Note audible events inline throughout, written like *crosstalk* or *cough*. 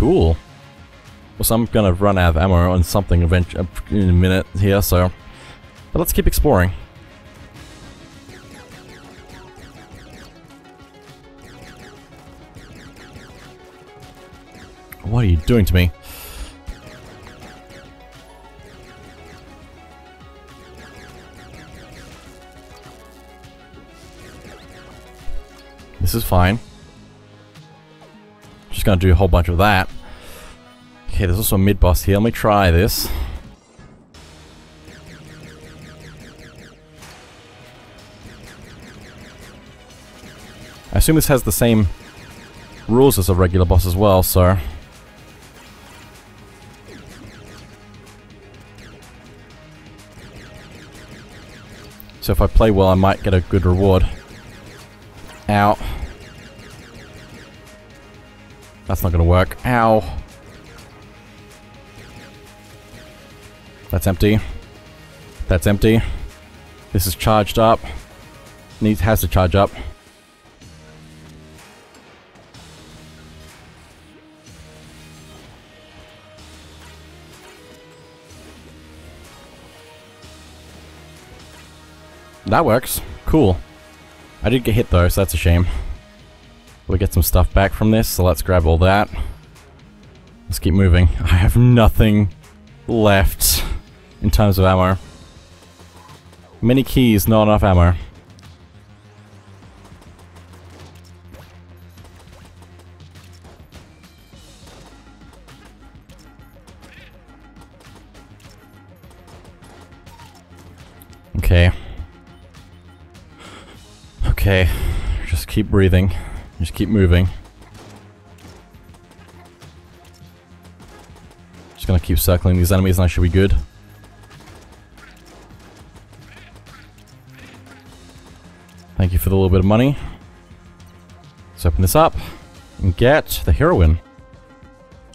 Cool. Well, so I'm gonna run out of ammo on something eventually uh, in a minute here, so... But let's keep exploring. What are you doing to me? This is fine. Just gonna do a whole bunch of that. Okay, there's also a mid-boss here. Let me try this. I assume this has the same rules as a regular boss as well, so... So if I play well, I might get a good reward. Ow. That's not gonna work. Ow. That's empty. That's empty. This is charged up. Needs has to charge up. That works. Cool. I did get hit though, so that's a shame. We get some stuff back from this, so let's grab all that. Let's keep moving. I have nothing left in terms of ammo. Many keys, not enough ammo. Okay. Okay. Just keep breathing. Just keep moving. Just gonna keep circling these enemies and I should be good. Thank you for the little bit of money. Let's open this up and get the heroine.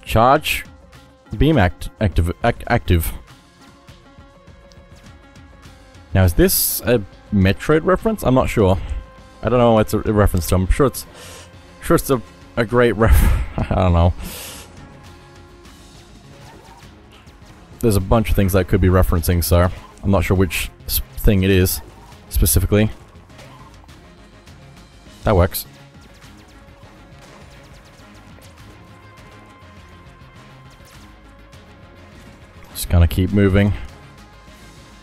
Charge beam act active ac active. Now is this a Metroid reference? I'm not sure. I don't know what it's a reference to. I'm sure it's sure it's a, a great *laughs* ref I don't know. There's a bunch of things that could be referencing, so I'm not sure which thing it is specifically. That works. Just gonna keep moving.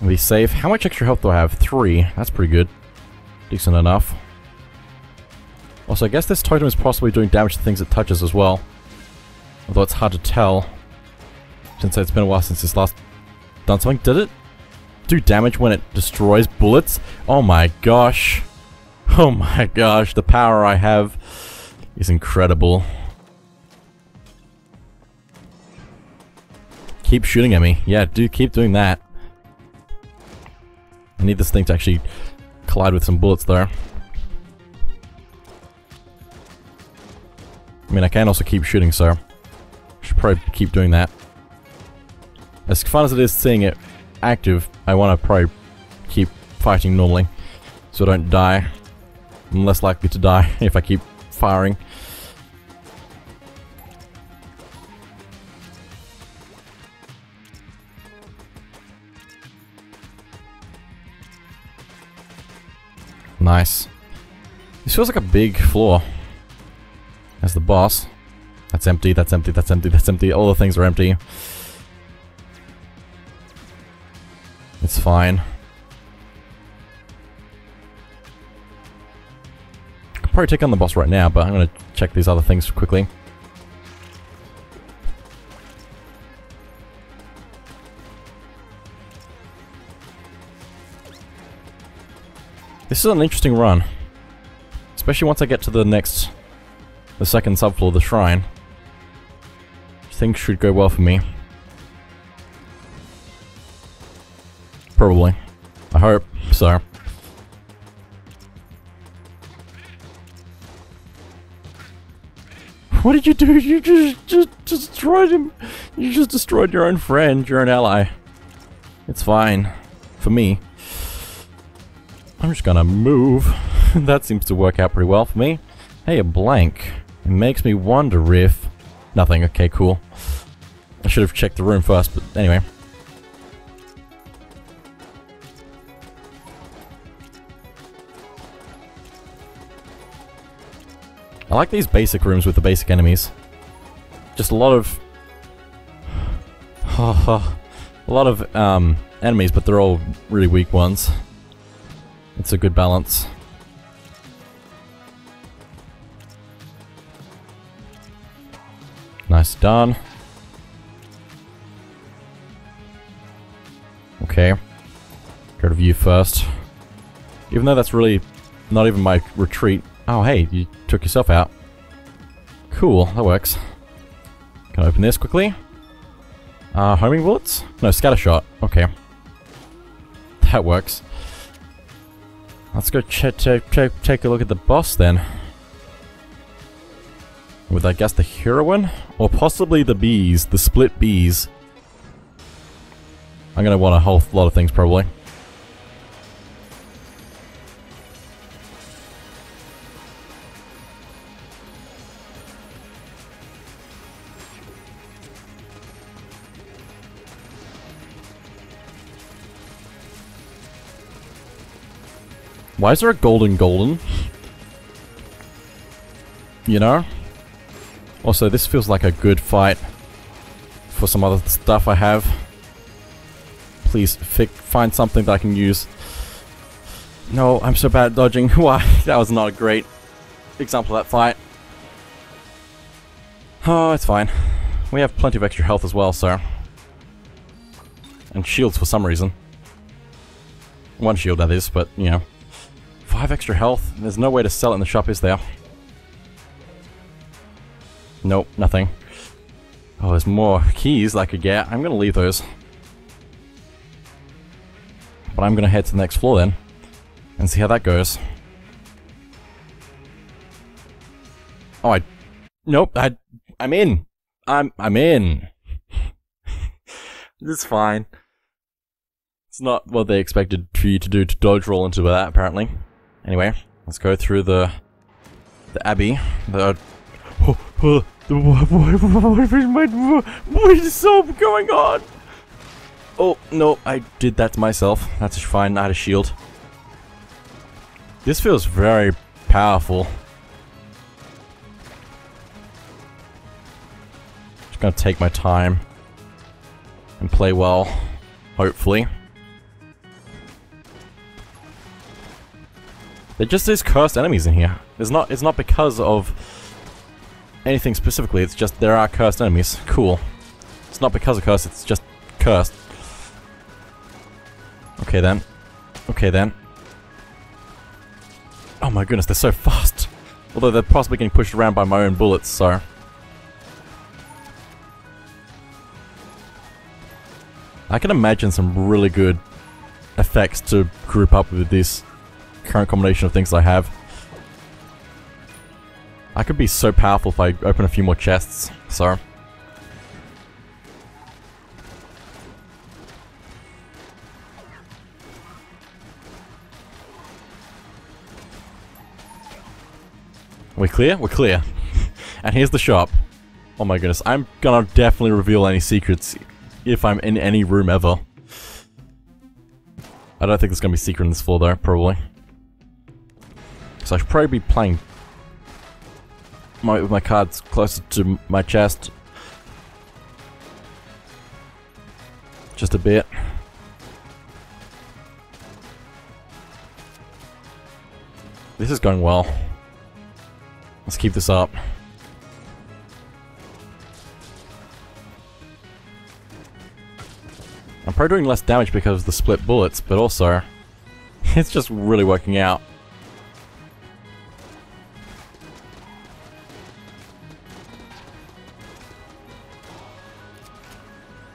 Be safe. How much extra health do I have? Three. That's pretty good. Decent enough. Also, I guess this totem is possibly doing damage to things it touches as well. Although it's hard to tell. Since it's been a while since it's last done something. Did it do damage when it destroys bullets? Oh my gosh. *laughs* Oh my gosh, the power I have is incredible. Keep shooting at me. Yeah, do keep doing that. I need this thing to actually collide with some bullets there. I mean, I can also keep shooting, so... Should probably keep doing that. As fun as it is seeing it active, I want to probably keep fighting normally. So I don't die. I'm less likely to die *laughs* if I keep firing. Nice. This feels like a big floor. As the boss. That's empty, that's empty, that's empty, that's empty. All the things are empty. It's fine. I could probably take on the boss right now, but I'm gonna check these other things quickly. This is an interesting run. Especially once I get to the next... The second subfloor, of the shrine. Things should go well for me. Probably. I hope so. What did you do? You just, just, destroyed him. You just destroyed your own friend, your own ally. It's fine. For me. I'm just gonna move. *laughs* that seems to work out pretty well for me. Hey, a blank. It makes me wonder if Nothing. Okay, cool. I should have checked the room first, but anyway. I like these basic rooms with the basic enemies. Just a lot of... *sighs* a lot of um, enemies, but they're all really weak ones. It's a good balance. Nice done. Okay. Go to view first. Even though that's really not even my retreat. Oh, hey, you took yourself out. Cool, that works. Can I open this quickly? Uh, homing bullets? No, scatter shot. Okay. That works. Let's go ch take a look at the boss then. With, I guess, the heroine? Or possibly the bees, the split bees. I'm gonna want a whole lot of things, probably. Why is there a golden golden? You know? Also, this feels like a good fight for some other stuff I have. Please find something that I can use. No, I'm so bad at dodging. *laughs* Why? that was not a great example of that fight. Oh, it's fine. We have plenty of extra health as well, so... And shields for some reason. One shield, that is, but, you know. Five extra health. There's no way to sell it in the shop, is there? Nope, nothing. Oh, there's more keys I could get. I'm gonna leave those. But I'm gonna head to the next floor then. And see how that goes. Oh, I... Nope, I... I'm in! I'm... I'm in! *laughs* this is fine. It's not what they expected for you to do to dodge roll into that, apparently. Anyway, let's go through the the abbey. The *gasps* oh, what, *laughs* is going on? Oh no, I did that to myself. That's fine. I had a shield. This feels very powerful. Just gonna take my time and play well, hopefully. There just is cursed enemies in here. It's not it's not because of anything specifically, it's just there are cursed enemies. Cool. It's not because of curse, it's just cursed. Okay then. Okay then. Oh my goodness, they're so *laughs* fast. Although they're possibly getting pushed around by my own bullets, so... I can imagine some really good effects to group up with this current combination of things I have. I could be so powerful if I open a few more chests, so... We're clear? We're clear. *laughs* and here's the shop. Oh my goodness, I'm gonna definitely reveal any secrets if I'm in any room ever. I don't think there's gonna be secret in this floor though, probably. So I should probably be playing my, with my cards closer to my chest. Just a bit. This is going well. Let's keep this up. I'm probably doing less damage because of the split bullets, but also, *laughs* it's just really working out.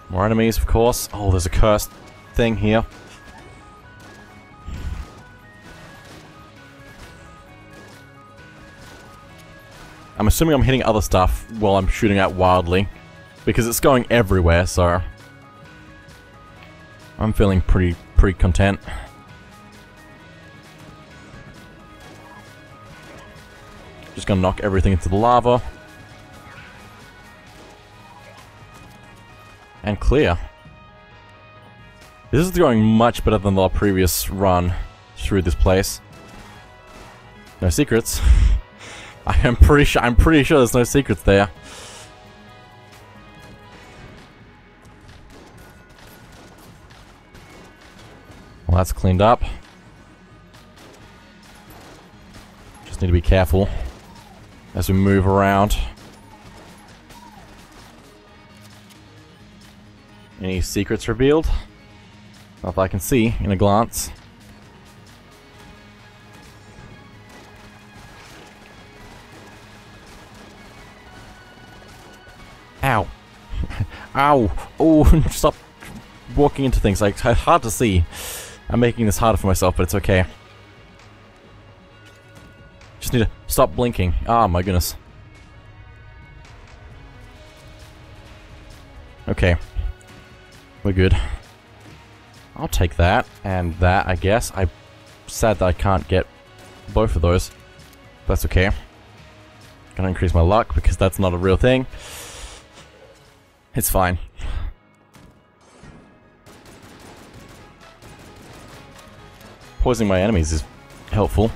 More enemies, of course. Oh, there's a cursed thing here. I'm assuming I'm hitting other stuff while I'm shooting out wildly. Because it's going everywhere, so... I'm feeling pretty, pretty content. Just gonna knock everything into the lava. And clear. This is going much better than the previous run through this place. No secrets. *laughs* I am pretty sure I'm pretty sure there's no secrets there. Well, that's cleaned up. Just need to be careful as we move around. Any secrets revealed? Not that I can see in a glance. Ow. *laughs* Ow. Oh, *laughs* stop walking into things. Like, hard to see. I'm making this harder for myself, but it's okay. Just need to stop blinking. Ah, oh, my goodness. Okay. We're good. I'll take that, and that, I guess. I'm sad that I can't get both of those. That's okay. Gonna increase my luck, because that's not a real thing. It's fine. Poisoning my enemies is helpful.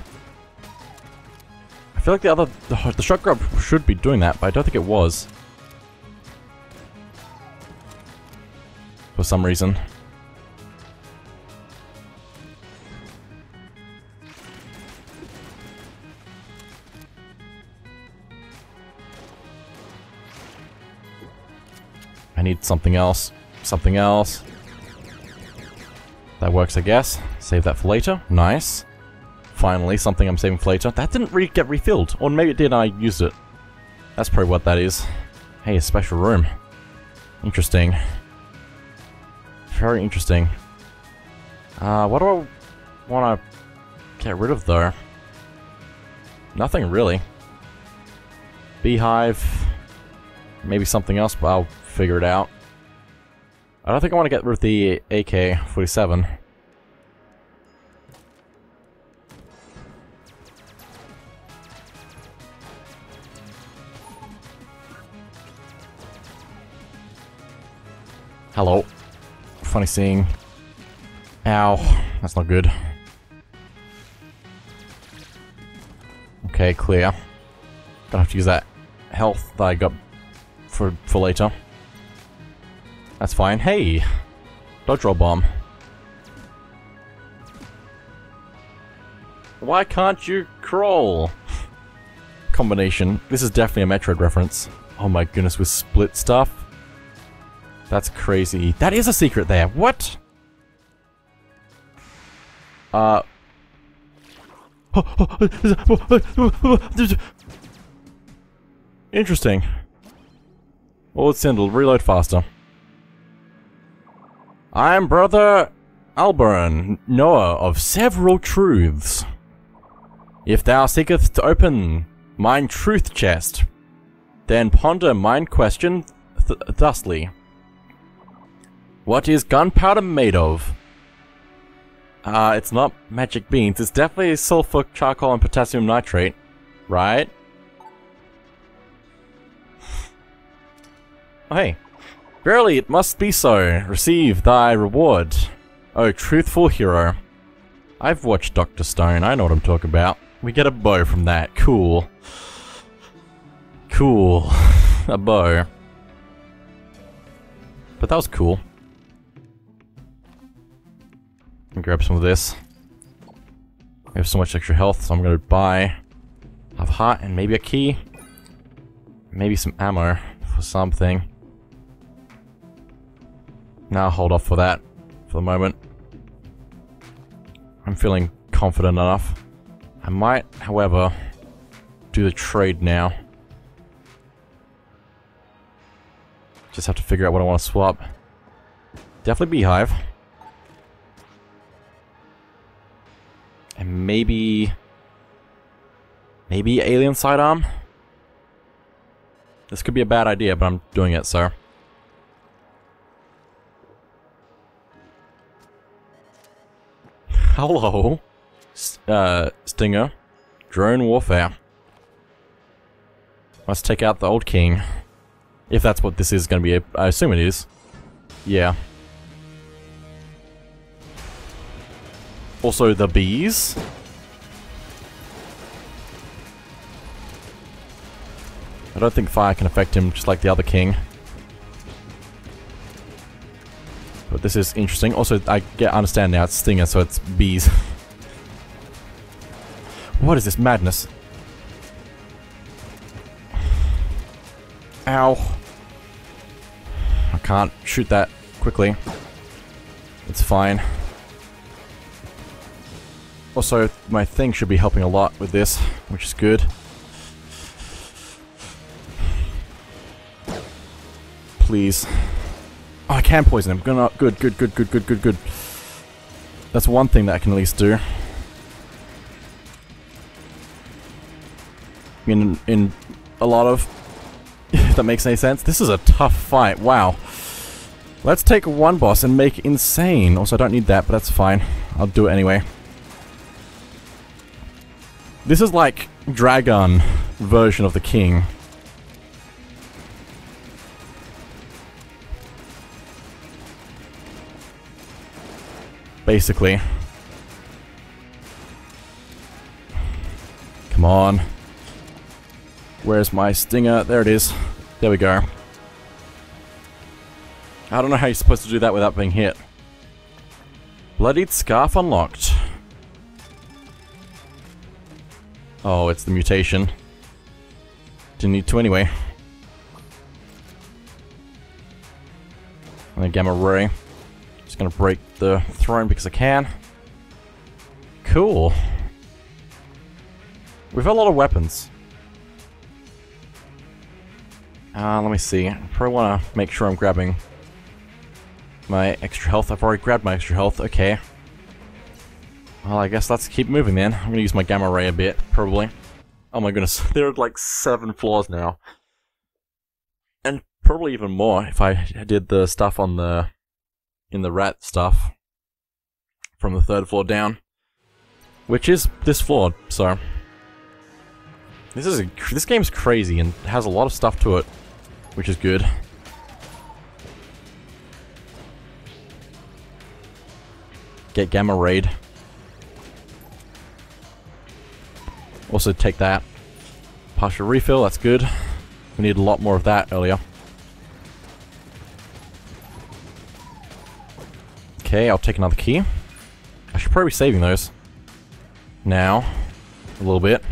I feel like the other... The, the shot grub should be doing that, but I don't think it was. For some reason. I need something else. Something else. That works, I guess. Save that for later. Nice. Finally, something I'm saving for later. That didn't really get refilled. Or maybe it did I used it. That's probably what that is. Hey, a special room. Interesting. Very interesting. Uh, what do I want to get rid of, though? Nothing, really. Beehive. Maybe something else, but I'll figure it out. I don't think I want to get rid of the AK-47. Hello. Funny seeing. Ow. That's not good. Okay, clear. Gonna have to use that health that I got for, for later. That's fine. Hey! Dodge roll bomb. Why can't you crawl? Combination. This is definitely a Metroid reference. Oh my goodness, with split stuff? That's crazy. That is a secret there. What? Uh... Interesting. Well, it's Sindel. Reload faster. I am Brother Albern, knower of several truths. If thou seekest to open mine truth chest, then ponder mine question th thusly. What is gunpowder made of? Uh, it's not magic beans. It's definitely sulfur, charcoal, and potassium nitrate. Right? oh, hey. Verily, it must be so. Receive thy reward. Oh, truthful hero. I've watched Dr. Stone. I know what I'm talking about. We get a bow from that. Cool. Cool. *laughs* a bow. But that was cool. Grab some of this. I have so much extra health, so I'm gonna buy a hot and maybe a key. Maybe some ammo for something. Now hold off for that for the moment. I'm feeling confident enough. I might, however, do the trade now. Just have to figure out what I want to swap. Definitely Beehive. And maybe... Maybe Alien Sidearm? This could be a bad idea, but I'm doing it, sir. *laughs* Hello. Uh, Stinger. Drone warfare. Let's take out the old king. If that's what this is going to be, I assume it is. Yeah. Also, the bees. I don't think fire can affect him just like the other king. But this is interesting. Also, I get understand now it's Stinger, so it's bees. *laughs* what is this madness? Ow. I can't shoot that quickly. It's fine. Also, my thing should be helping a lot with this, which is good. Please. Oh, I can poison him. Good, uh, good, good, good, good, good, good, good. That's one thing that I can at least do. In, in a lot of... if *laughs* that makes any sense. This is a tough fight. Wow. Let's take one boss and make insane. Also, I don't need that, but that's fine. I'll do it anyway. This is like Dragon version of the king. Basically. Come on. Where's my stinger? There it is. There we go. I don't know how you're supposed to do that without being hit. Bloodied Scarf unlocked. Oh, it's the mutation. Didn't need to anyway. And then Gamma Ray. Just gonna break the throne because I can. Cool. We've got a lot of weapons. Uh, let me see. I probably want to make sure I'm grabbing my extra health. I've already grabbed my extra health. Okay. Well, I guess let's keep moving then. I'm gonna use my gamma ray a bit, probably. Oh my goodness, *laughs* there are like seven floors now. And probably even more if I did the stuff on the... in the rat stuff. From the third floor down. Which is this floor, so... This is a, this game's crazy and has a lot of stuff to it, which is good. Get Gamma Raid. Also take that. Partial refill, that's good. We need a lot more of that earlier. Okay, I'll take another key. I should probably be saving those. Now. A little bit.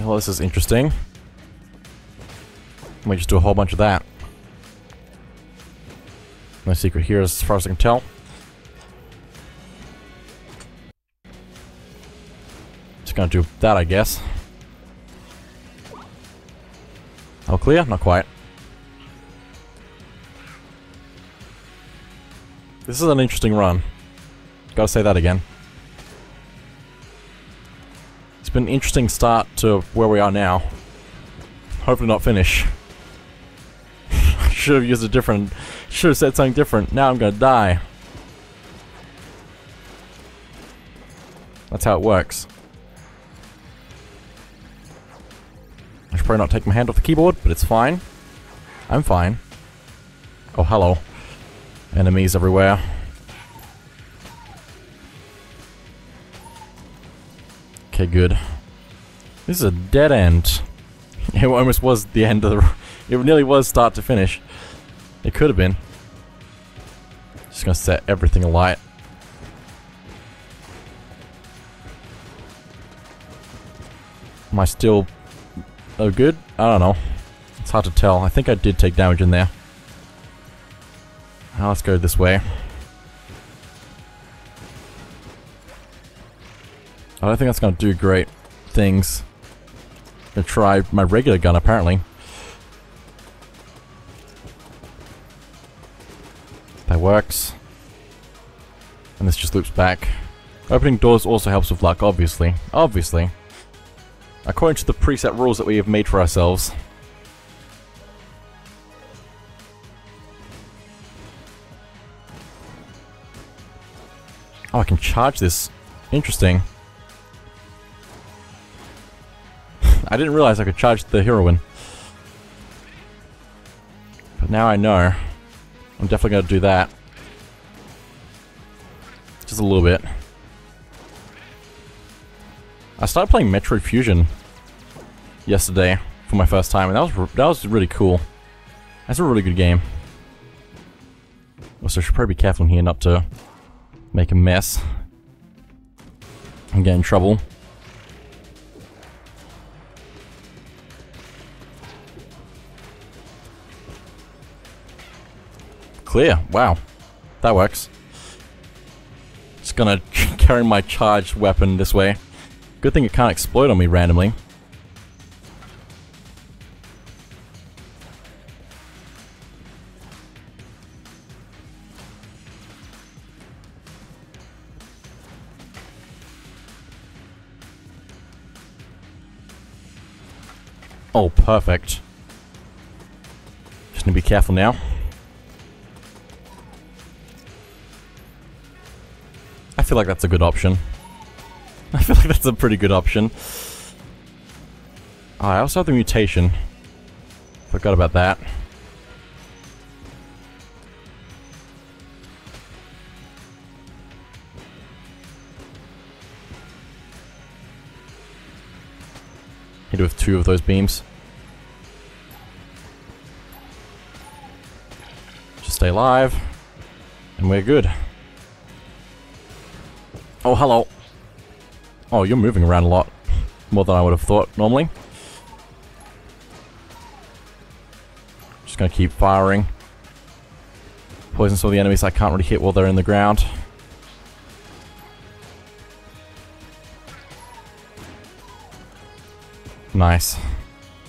Well, this is interesting. Let me just do a whole bunch of that. Secret here as far as I can tell. Just gonna do that, I guess. Oh, All clear? Not quite. This is an interesting run. Gotta say that again. It's been an interesting start to where we are now. Hopefully not finish. *laughs* Should have used a different should have said something different. Now I'm gonna die. That's how it works. I should probably not take my hand off the keyboard, but it's fine. I'm fine. Oh, hello. Enemies everywhere. Okay, good. This is a dead end. *laughs* It almost was the end of the... *laughs* It nearly was start to finish. It could have been. Just gonna set everything alight. Am I still... Oh, good? I don't know. It's hard to tell. I think I did take damage in there. Now let's go this way. I don't think that's going to do great things. I'm going to try my regular gun, apparently. That works. And this just loops back. Opening doors also helps with luck, obviously. Obviously. According to the preset rules that we have made for ourselves. Oh, I can charge this. Interesting. *laughs* I didn't realize I could charge the heroine. But now I know. I'm definitely going to do that. Just a little bit. I started playing Metroid Fusion yesterday for my first time, and that was that was really cool. That's a really good game. Also, I should probably be careful here not to make a mess and get in trouble. Clear. Wow. That works. Just gonna *laughs* carry my charged weapon this way. Good thing it can't explode on me randomly. Oh, perfect. Just need to be careful now. Feel like that's a good option. *laughs* I feel like that's a pretty good option. Oh, I also have the mutation. Forgot about that. Hit with two of those beams. Just stay alive. And we're good. Oh, hello. Oh, you're moving around a lot. More than I would have thought normally. Just gonna keep firing. Poison some of the enemies I can't really hit while they're in the ground. Nice.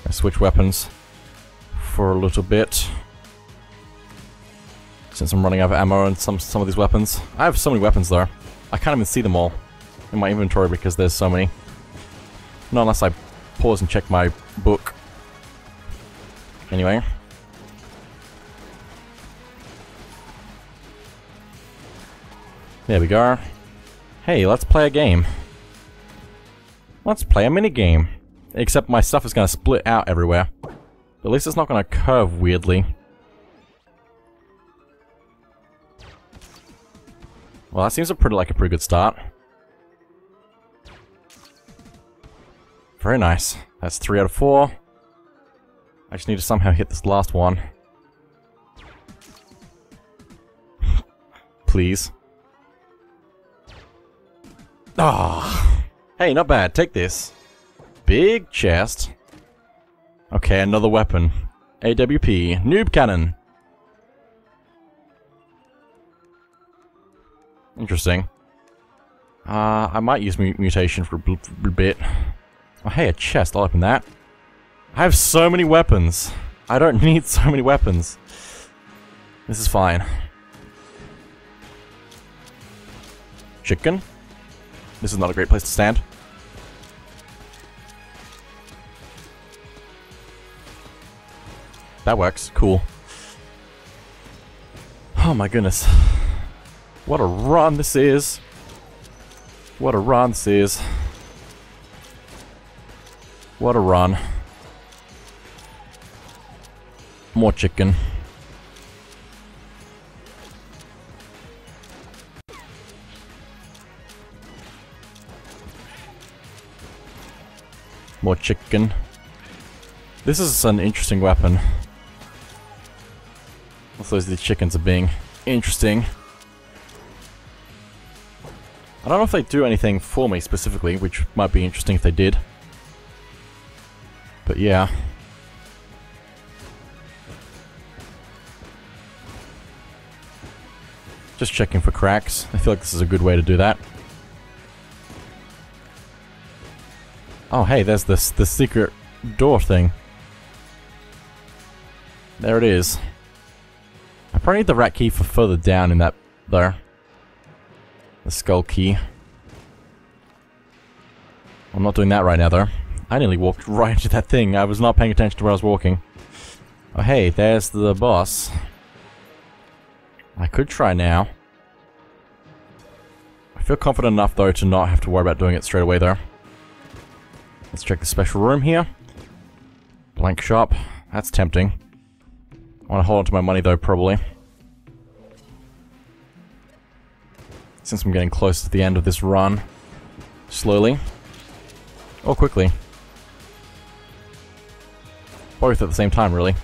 I switch weapons for a little bit. Since I'm running out of ammo and some some of these weapons. I have so many weapons though. I can't even see them all in my inventory because there's so many. Not unless I pause and check my book. Anyway. There we go. Hey, let's play a game. Let's play a mini game. Except my stuff is going to split out everywhere. At least it's not going to curve weirdly. Well, that seems a pretty like a pretty good start. Very nice. That's three out of four. I just need to somehow hit this last one. *laughs* Please. Ah. Oh. Hey, not bad. Take this. Big chest. Okay, another weapon. AWP. Noob cannon. Interesting. Uh, I might use mutation for a bit. Oh, hey, a chest. I'll open that. I have so many weapons. I don't *laughs* need so many weapons. This is fine. Chicken. This is not a great place to stand. That works. Cool. Oh my goodness. What a run this is. What a run this is. What a run. More chicken. More chicken. This is an interesting weapon. Also, these chickens are being interesting. I don't know if they do anything for me specifically, which might be interesting if they did. But yeah. Just checking for cracks. I feel like this is a good way to do that. Oh, hey, there's this the secret door thing. There it is. I probably need the rat key for further down in that there. The skull key. I'm not doing that right now though. I nearly walked *laughs* right into that thing. I was not paying attention to where I was walking. Oh, hey, there's the boss. I could try now. I feel confident enough, though, to not have to worry about doing it straight away, though. Let's check the special room here. Blank shop. That's tempting. I want to hold on to my money though, probably. Since I'm getting close to the end of this run. Slowly. Or quickly. Both at the same time, really.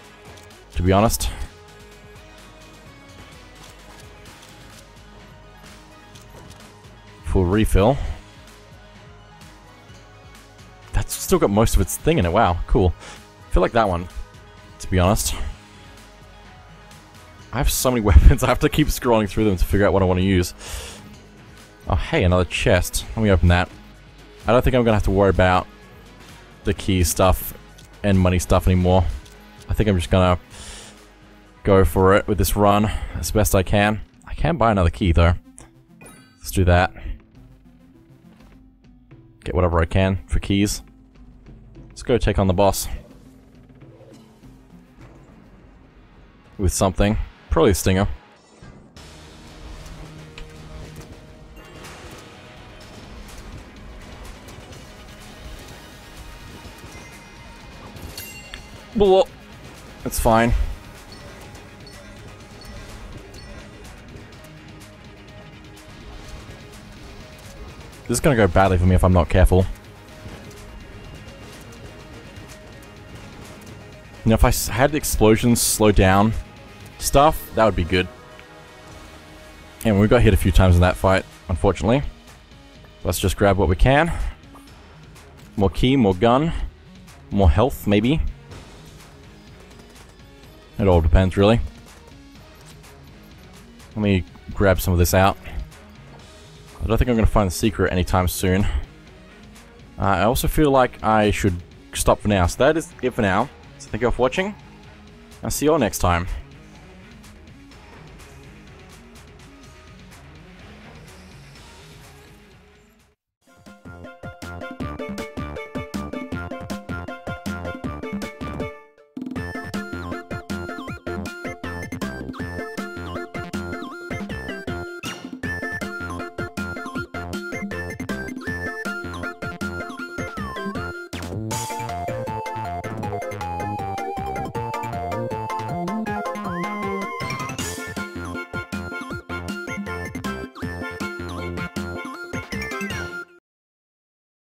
To be honest. Full refill. That's still got most of its thing in it. Wow, cool. I feel like that one, to be honest. I have so many *laughs* weapons, I have to keep scrolling through them to figure out what I want to use. Oh, hey, another chest. Let me open that. I don't think I'm going to have to worry about the key stuff and money stuff anymore. I think I'm just going to go for it with this run as best I can. I can buy another key, though. Let's do that. Get whatever I can for keys. Let's go take on the boss. With something. Probably a stinger. Well, That's fine. This is gonna go badly for me if I'm not careful. You know, if I had explosions slow down stuff, that would be good. And we got hit a few times in that fight, unfortunately. Let's just grab what we can. More key, more gun, more health, maybe. It all depends, really. Let me grab some of this out. I don't think I'm going to find the secret anytime soon. Uh, I also feel like I should stop for now. So that is it for now. So thank you all for watching. I'll see you all next time.